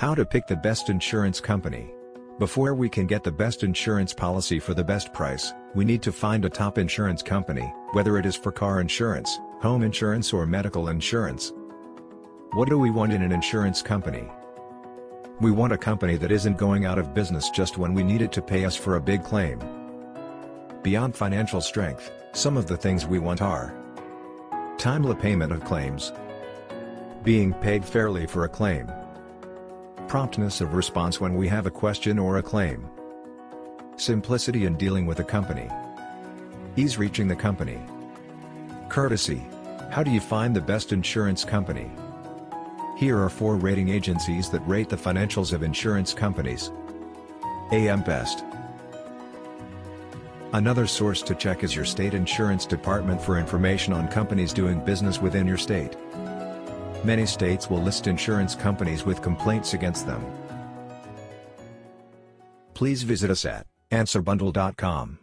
How to pick the best insurance company. Before we can get the best insurance policy for the best price, we need to find a top insurance company, whether it is for car insurance, home insurance or medical insurance. What do we want in an insurance company? We want a company that isn't going out of business just when we need it to pay us for a big claim. Beyond financial strength, some of the things we want are Timely payment of claims Being paid fairly for a claim Promptness of response when we have a question or a claim. Simplicity in dealing with a company. Ease reaching the company. Courtesy. How do you find the best insurance company? Here are four rating agencies that rate the financials of insurance companies. AM Best. Another source to check is your state insurance department for information on companies doing business within your state. Many states will list insurance companies with complaints against them. Please visit us at answerbundle.com.